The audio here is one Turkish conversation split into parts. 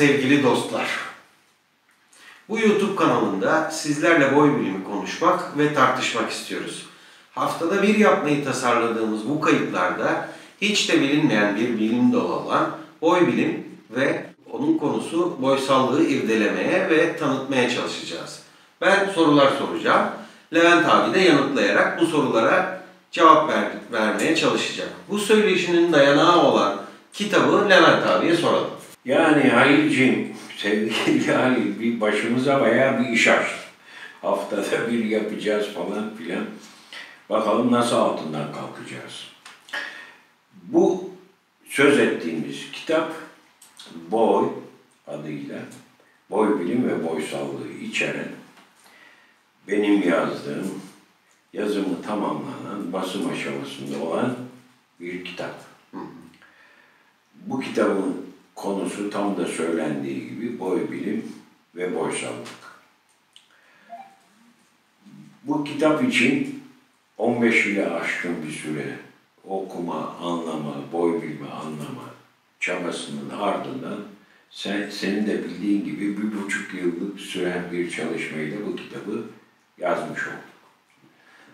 sevgili dostlar. Bu YouTube kanalında sizlerle boy bilimi konuşmak ve tartışmak istiyoruz. Haftada bir yapmayı tasarladığımız bu kayıtlarda hiç de bilinmeyen bir bilim dalı olan boy bilim ve onun konusu boysallığı irdelemeye ve tanıtmaya çalışacağız. Ben sorular soracağım. Levent abi de yanıtlayarak bu sorulara cevap ver, vermeye çalışacak. Bu söyleşinin dayanağı olan kitabı Levent abiye soralım. Yani Halil'ciğim, sevgili Halil bir başımıza bayağı bir iş açtı. Haftada bir yapacağız falan filan. Bakalım nasıl altından kalkacağız. Bu söz ettiğimiz kitap Boy adıyla boy bilim ve boysallığı içeren benim yazdığım yazımı tamamlanan basım aşamasında olan bir kitap. Bu kitabın konusu tam da söylendiği gibi boy bilim ve boysallık. Bu kitap için 15 ile aşkın bir süre okuma, anlama, boy bilme, anlama çabasının ardından sen, senin de bildiğin gibi bir buçuk yıllık süren bir çalışmayla bu kitabı yazmış olduk.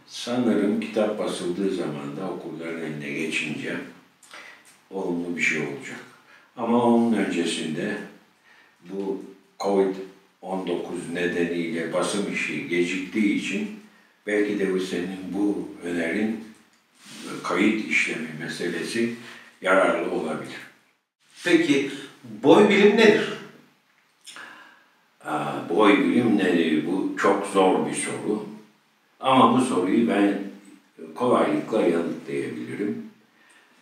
Sanırım kitap basıldığı zaman da okulların eline geçince olumlu bir şey olacak. Ama onun öncesinde bu Covid-19 nedeniyle basım işi geciktiği için belki de bu senin bu önerin kayıt işlemi meselesi yararlı olabilir. Peki boy bilim nedir? Aa, boy bilim nedir? Bu çok zor bir soru. Ama bu soruyu ben kolaylıkla yanıtlayabilirim.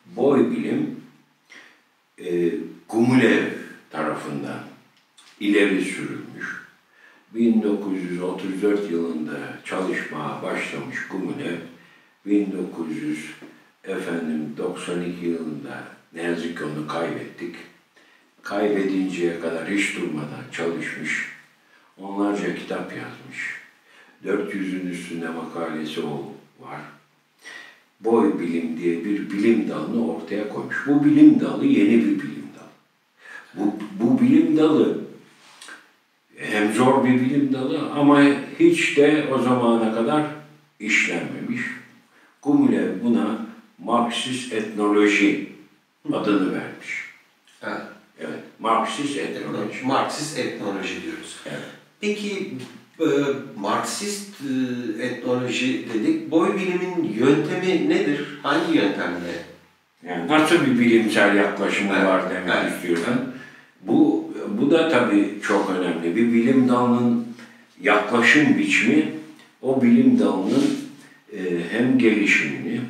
Boy bilim e, Gumulev tarafından ileri sürülmüş. 1934 yılında çalışmaya başlamış Gumulev, 1900 efendim 92 yılında ne yazık ki onu kaybettik. Kaybedinceye kadar hiç durmadan çalışmış. Onlarca kitap yazmış. 400'ün üstünde makalesi o var. Boy bilim diye bir bilim dalını ortaya koymuş. Bu bilim dalı yeni bir bilim dalı. Bu, bu bilim dalı hem zor bir bilim dalı ama hiç de o zamana kadar işlenmemiş. Gumulev buna Marksist etnoloji adını vermiş. Evet. Evet, Marksist etnoloji. Marksist etnoloji diyoruz. Evet. Peki e, Marksist e, etnoloji dedik. Boy bilimin yöntemi nedir? Hangi yöntemle? Yani nasıl bir bilimsel yaklaşımı Evet, var demek evet, istiyorsun. Bu, bu da tabii çok önemli. Bir bilim dalının yaklaşım biçimi o bilim dalının e, hem gelişimini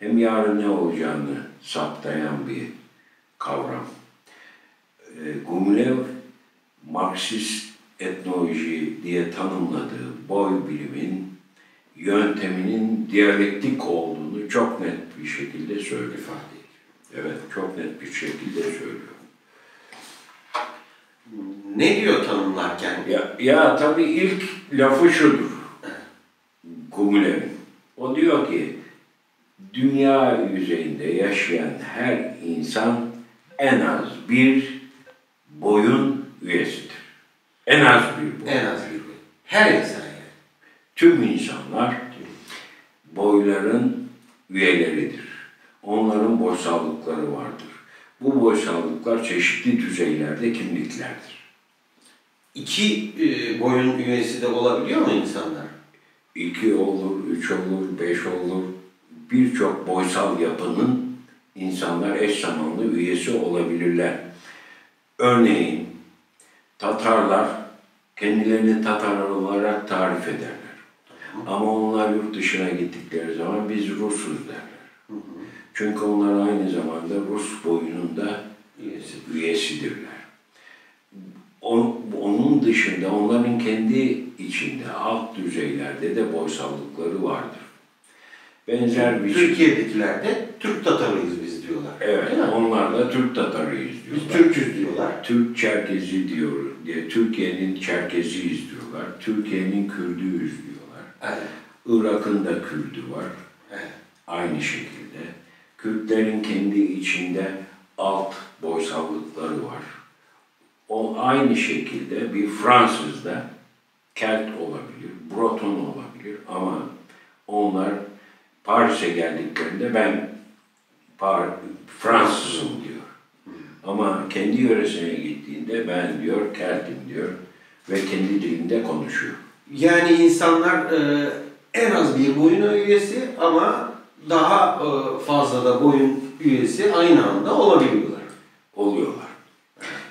hem yarın ne olacağını saptayan bir kavram. E, Gumulev Marksist etnoloji diye tanımladığı boy bilimin yönteminin diyalektik olduğunu çok net bir şekilde söylüyor. Evet, çok net bir şekilde söylüyor. Ne diyor tanımlarken? Ya, ya tabii ilk lafı şudur. Gumulev'in. O diyor ki, dünya yüzeyinde yaşayan her insan en az bir boyun üyesidir. En az bir boyun. En az bir boy. Her insan yani. Tüm insanlar boyların üyeleridir. Onların boysallıkları vardır. Bu boysallıklar çeşitli düzeylerde kimliklerdir. İki e, boyun üyesi de olabiliyor mu insanlar? İki olur, üç olur, beş olur. Birçok boysal yapının insanlar eş zamanlı üyesi olabilirler. Örneğin Tatarlar kendilerini Tatarlar olarak tarif ederler. Ama onlar yurt dışına gittikleri zaman biz Rusuz derler. Çünkü onlar aynı zamanda Rus boyununda Üyesi. üyesidirler. Onun dışında onların kendi içinde alt düzeylerde de boysallıkları vardır. Benzer bir şey. Türkiye'dekiler de Türk Tatarıyız biz diyorlar. Evet, onlar da Türk Tatarıyız Biz diyorlar. Türk'üz diyorlar. Türk Çerkezi diyor diye Türkiye'nin Çerkeziyiz diyorlar. Türkiye'nin Kürdüyüz diyorlar. Evet. Irak'ın da Kürdü var. evet. Aynı şekilde. Kürtlerin kendi içinde alt boysallıkları var. O aynı şekilde bir Fransızda Kelt olabilir, Breton olabilir ama onlar Paris'e geldiklerinde ben Par Fransızım diyor. Ama kendi yöresine gittiğinde ben diyor Kelt'im diyor ve kendi dilinde konuşuyor. Yani insanlar e, en az bir boyun üyesi ama daha e, fazla da boyun üyesi aynı anda olabiliyorlar. oluyorlar.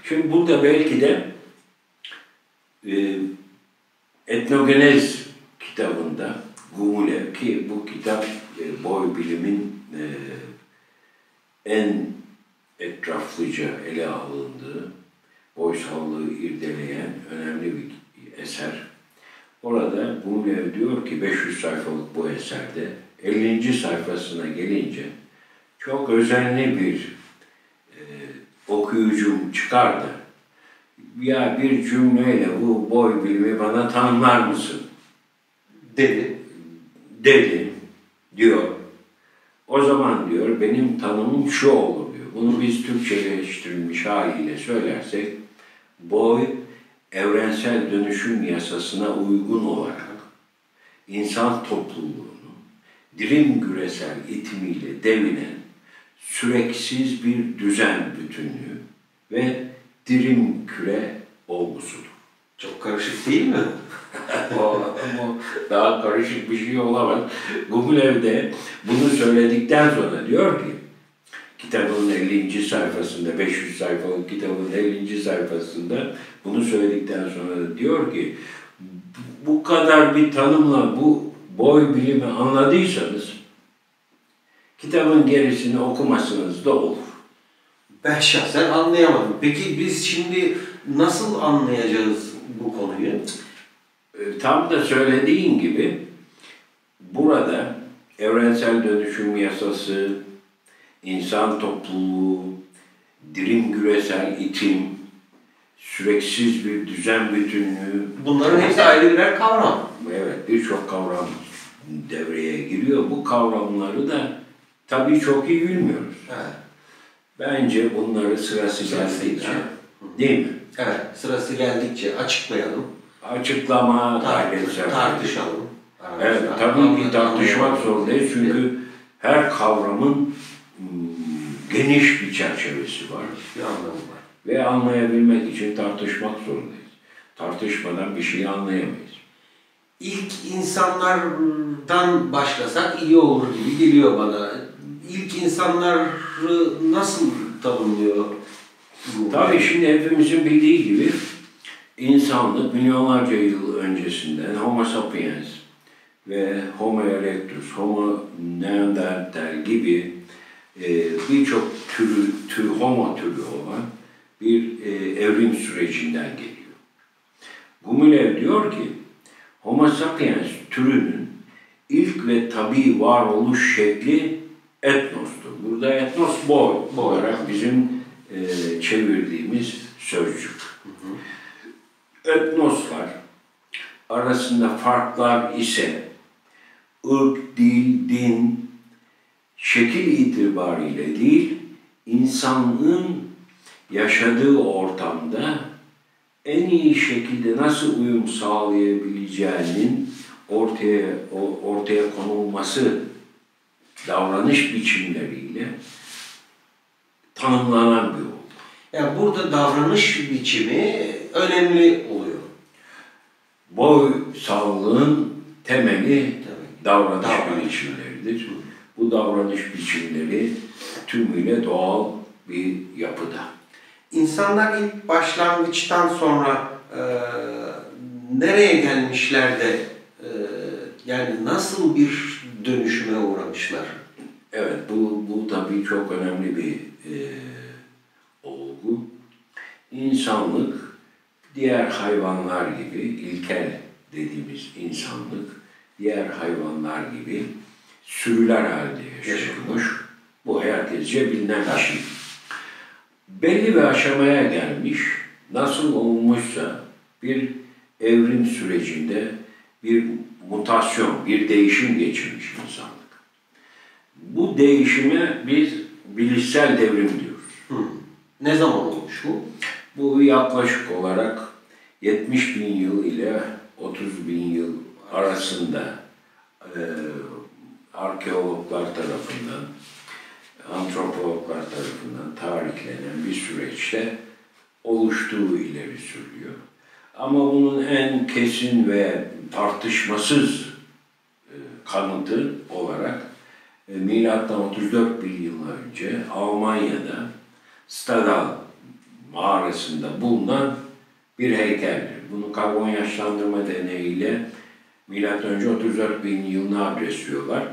Şimdi burada belki de e, Etnogenez kitabında Gumulev ki bu kitap e, boy bilimin e, en etraflıca ele alındığı, boysallığı irdeleyen önemli bir eser. Orada Gumulev diyor ki 500 sayfalık bu eserde 50. sayfasına gelince çok özenli bir e, okuyucum çıkardı. Ya bir cümleyle bu boy bilimi bana tanımlar mısın? Dedi. dedi diyor. O zaman diyor benim tanımım şu olur diyor. Bunu biz Türkçeleştirilmiş haliyle söylersek boy evrensel dönüşüm yasasına uygun olarak insan topluluğunu dirim güresel itimiyle devinen süreksiz bir düzen bütünlüğü ve dirim küre olgusudur. Çok karışık değil mi? o, o daha karışık bir şey olamaz. Gumulev de bunu söyledikten sonra diyor ki kitabın 50. sayfasında 500 sayfalık kitabın 50. sayfasında bunu söyledikten sonra diyor ki bu kadar bir tanımla bu boy bilimi anladıysanız kitabın gerisini okumasınız da olur. Ben şahsen anlayamadım. Peki biz şimdi nasıl anlayacağız bu konuyu? E, Tam da söylediğin gibi burada evrensel dönüşüm yasası, insan topluluğu, dirim güresel itim, süreksiz bir düzen bütünlüğü, Bunların hepsi ayrı birer kavram. evet birçok kavram devreye giriyor. Bu kavramları da tabii çok iyi bilmiyoruz. Evet. Bence bunları sırası Sırası geldikçe, değil mi? Evet, sırası geldikçe açıklayalım, Açıklama tart- gayret tartışalım. Evet, tabii ki tartışmak zorundayız çünkü her kavramın hmm, geniş bir çerçevesi var bir anlamı var. Ve anlayabilmek için tartışmak zorundayız. Tartışmadan bir şey anlayamayız. İlk insanlardan başlasak iyi olur gibi geliyor bana. İlk insanları nasıl tanımlıyor? Tabii şimdi hepimizin bildiği gibi insanlık milyonlarca yıl öncesinden Homo sapiens ve Homo erectus, Homo neanderthal gibi e, birçok türü, tür, homo türü olan bir e, evrim sürecinden geliyor. Gumilev diyor ki Homo sapiens türünün ilk ve tabi varoluş şekli etnostur. Burada etnos boy Boy. olarak bizim e, çevirdiğimiz sözcük. Etnoslar arasında farklar ise ırk, dil, din, şekil itibariyle değil, insanlığın yaşadığı ortamda en iyi şekilde nasıl uyum sağlayabileceğinin ortaya ortaya konulması davranış biçimleriyle tanımlanan bir olgu. Yani burada davranış biçimi önemli oluyor. Boy sağlığın temeli Tabii. davranış Davranış. biçimleridir. Bu davranış biçimleri tümüyle doğal bir yapıda. İnsanlar ilk başlangıçtan sonra e, nereye gelmişler de e, yani nasıl bir dönüşüme uğramışlar? Evet, bu, bu tabii çok önemli bir e, olgu. İnsanlık, diğer hayvanlar gibi, ilkel dediğimiz insanlık, diğer hayvanlar gibi sürüler halinde yaşıyormuş. Bu herkesce bilinen bir şey. Belli bir aşamaya gelmiş, nasıl olmuşsa bir evrim sürecinde bir mutasyon, bir değişim geçirmiş insanlık. Bu değişime biz bilişsel devrim diyoruz. Hı. Ne zaman olmuş bu? Bu yaklaşık olarak 70 bin yıl ile 30 bin yıl arasında e, arkeologlar tarafından, antropologlar tarafından tarihlenen bir süreçte oluştuğu ileri sürüyor. Ama bunun en kesin ve tartışmasız e, kanıtı olarak e, milattan 34 bin yıl önce Almanya'da Stadal mağarasında bulunan bir heykeldir. Bunu karbon yaşlandırma deneyiyle milattan önce 34 bin yılına adresliyorlar.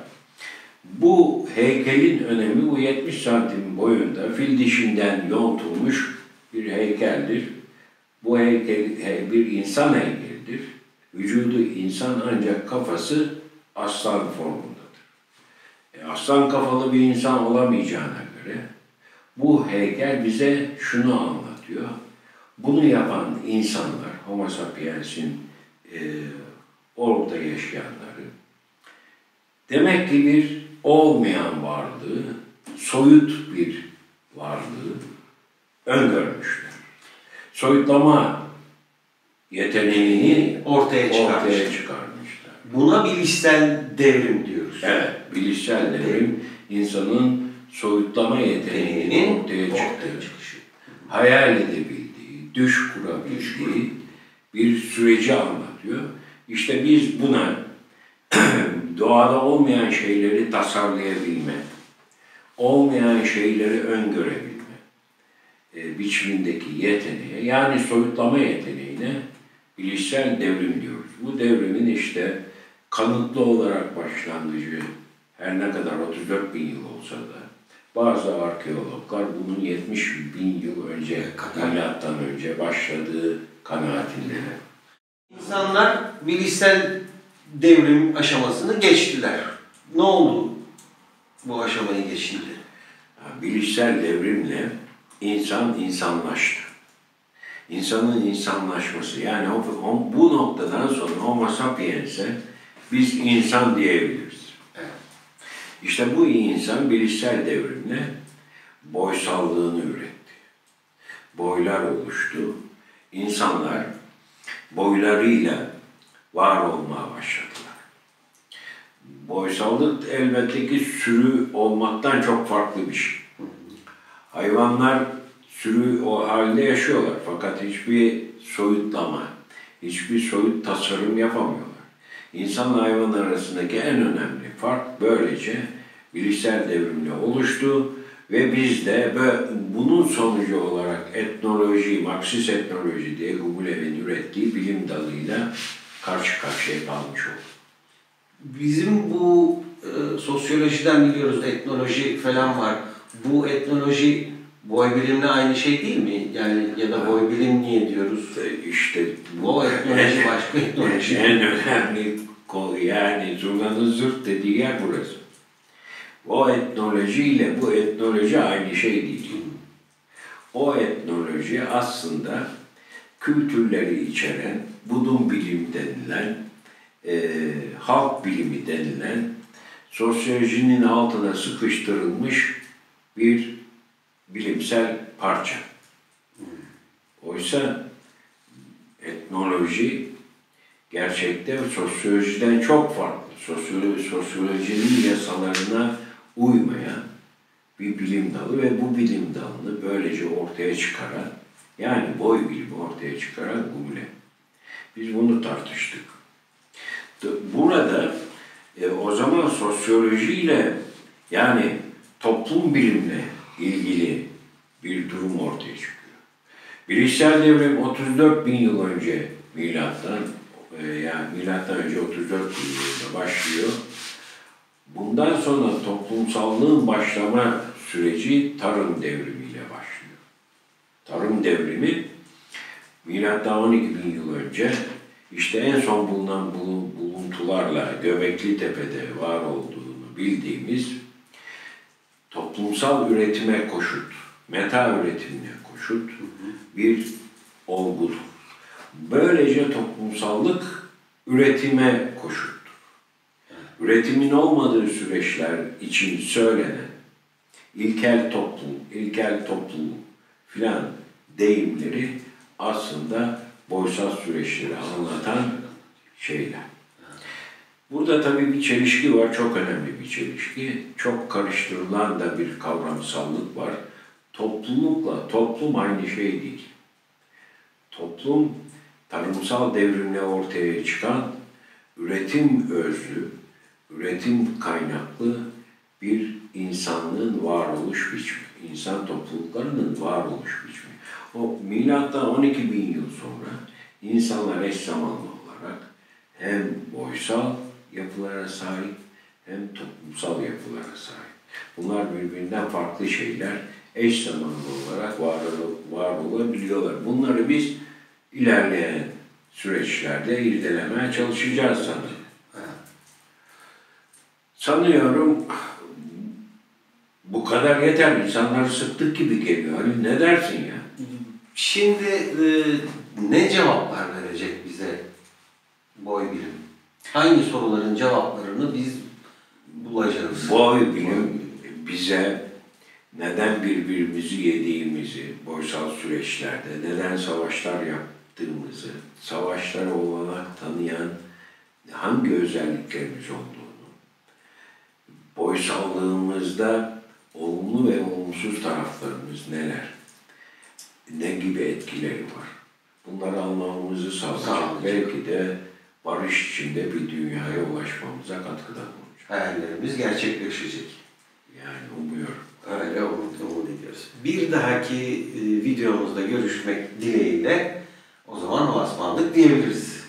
Bu heykelin önemi bu 70 santim boyunda fil dişinden yontulmuş bir heykeldir. Bu heykel bir insan heykelidir. Vücudu insan ancak kafası aslan formundadır. E, aslan kafalı bir insan olamayacağına göre bu heykel bize şunu anlatıyor. Bunu yapan insanlar, Homo sapiens'in e, orada yaşayanları, demek ki bir olmayan varlığı, soyut bir varlığı öngörmüşler. Soyutlama yeteneğini Ortaya çıkarmışlar. ortaya çıkarmışlar. Buna bilişsel devrim diyoruz. Evet, bilişsel devrim insanın soyutlama yeteneğinin ortaya ortaya çıkışı. hayal edebildiği, düş kurabildiği bir süreci anlatıyor. İşte biz buna doğada olmayan şeyleri tasarlayabilme, olmayan şeyleri öngörebilme e, biçimindeki yeteneğe yani soyutlama yeteneğine bilişsel devrim diyoruz. Bu devrimin işte kanıtlı olarak başlangıcı her ne kadar 34 bin yıl olsa da bazı arkeologlar bunun 70 bin yıl önce, kadar. milattan önce başladığı kanaatinde. İnsanlar bilişsel devrim aşamasını geçtiler. Ne oldu bu aşamayı geçince? Bilişsel devrimle insan insanlaştı. İnsanın insanlaşması yani o, o- bu noktadan sonra Homo sapiens'e biz insan diyebiliriz. Evet. İşte bu insan bilişsel devrimle boysallığını üretti. Boylar oluştu. İnsanlar boylarıyla var olmaya başladılar. Boysallık elbette ki sürü olmaktan çok farklı bir şey. Hayvanlar sürü o halde yaşıyorlar fakat hiçbir soyutlama, hiçbir soyut tasarım yapamıyorlar. İnsanla hayvan arasındaki en önemli fark böylece bilişsel devrimle oluştu ve biz de bunun sonucu olarak etnoloji, Marksist etnoloji diye Gugulev'in ürettiği bilim dalıyla karşı karşıya kalmış olduk. Bizim bu e, sosyolojiden biliyoruz etnoloji falan var. Bu etnoloji boy bilimle aynı şey değil mi? Yani ya da boy bilim niye diyoruz? İşte Bu etnoloji başka etnoloji. En önemli konu yani zurnanın zırt dediği yer burası. O etnoloji ile bu etnoloji aynı şey değil. O etnoloji aslında kültürleri içeren, budun bilim denilen, e, halk bilimi denilen, sosyolojinin altına sıkıştırılmış bir bilimsel parça. Oysa etnoloji gerçekte sosyolojiden çok farklı. Sosyolo- sosyolojinin yasalarına uymayan bir bilim dalı ve bu bilim dalını böylece ortaya çıkaran, yani boy bilimi ortaya çıkaran Gule. Biz bunu tartıştık. Burada e, o zaman sosyolojiyle yani toplum bilimle ilgili bir durum ortaya çıkıyor. Bilişsel devrim 34 bin yıl önce milattan e, yani milattan önce 34 bin yılında başlıyor. Bundan sonra toplumsallığın başlama süreci tarım devrimiyle başlıyor. Tarım devrimi milattan 12 bin yıl önce işte en son bulunan bulu- buluntularla Göbekli Tepe'de var olduğunu bildiğimiz toplumsal üretime koşut, meta üretimine koşut bir olgudur. Böylece toplumsallık üretime koşuttur. Üretimin olmadığı süreçler için söylenen ilkel toplum, ilkel toplum filan deyimleri aslında boysal süreçleri anlatan şeyler. Burada tabii bir çelişki var, çok önemli bir çelişki. Çok karıştırılan da bir kavramsallık var. Toplulukla toplum aynı şey değil. Toplum tarımsal devrimle ortaya çıkan üretim özlü, üretim kaynaklı bir insanlığın varoluş biçimi, insan topluluklarının varoluş biçimi. O milattan 12 bin yıl sonra insanlar eş zamanlı olarak hem boysal yapılara sahip hem toplumsal yapılara sahip. Bunlar birbirinden farklı şeyler eş zamanlı olarak var, var olabiliyorlar. Bunları biz ilerleyen süreçlerde irdelemeye çalışacağız sanırım. Sanıyorum bu kadar yeter. İnsanları sıktık gibi geliyor. Hani ne dersin ya? Şimdi e, ne cevaplar verecek bize boy bilim? Hangi soruların cevaplarını biz bulacağız? Boy bilim bize neden birbirimizi yediğimizi boysal süreçlerde, neden savaşlar yaptığımızı, savaşlara olanak tanıyan hangi özelliklerimiz olduğunu, boysallığımızda olumlu ve olumsuz taraflarımız neler, ne gibi etkileri var. Bunları anlamamızı sağlayacak. Belki de barış içinde bir dünyaya ulaşmamıza katkıda bulunacak. Hayallerimiz gerçekleşecek. Yani umuyorum. Öyle umut, umut ediyoruz. Bir dahaki e, videomuzda görüşmek dileğiyle o zaman Osmanlık diyebiliriz.